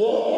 Oh!